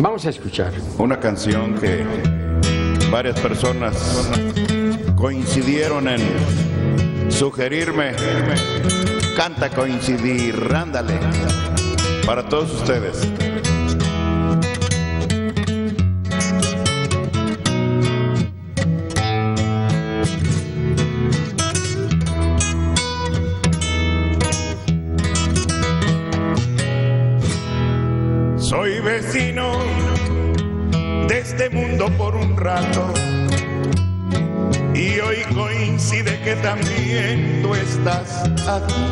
Vamos a escuchar. Una canción que varias personas coincidieron en sugerirme. Canta coincidir, ándale. Para todos ustedes. Soy vecino de este mundo por un rato. Y hoy coincide que también tú estás aquí.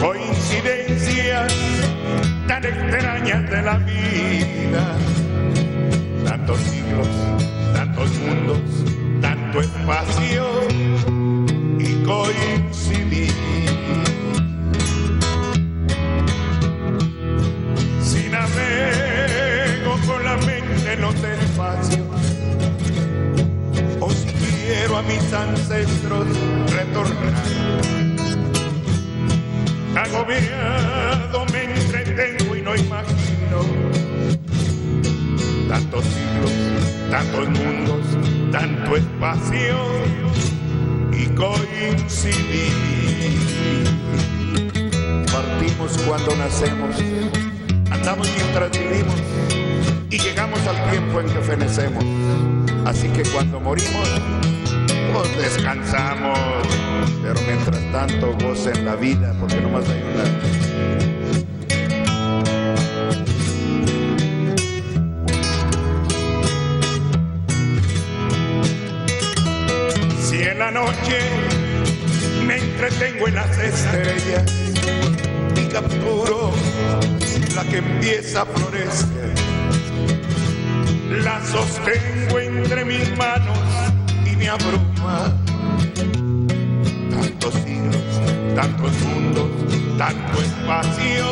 Coincidencias tan extrañas de la vida, tantos siglos, tantos mundos, tanto espacio mis ancestros retornar. Agobiado me entretengo y no imagino tantos siglos, tantos mundos, tanto espacio y coincidir. Partimos cuando nacemos, andamos mientras vivimos y llegamos al tiempo en que fenecemos. Así que cuando morimos, pues descansamos. Pero mientras tanto gocen la vida, porque nomás hay una. Si en la noche me entretengo en las estrellas y capturo la que empieza a florecer, la sostengo entre mis manos me abruma. Tantos siglos, tantos mundos, tanto espacio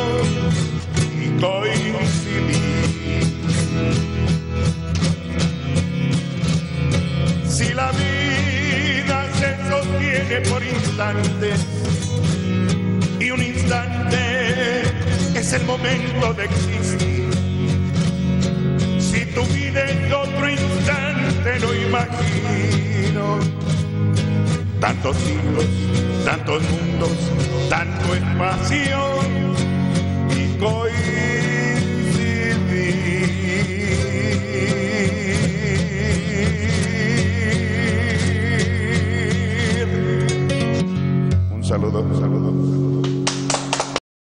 y coincidir. Si la vida se sostiene por instantes y un instante es el momento de existir. tantos siglos, tantos mundos, tanto espacio y coincidir. Un saludo, un saludo. Un saludo.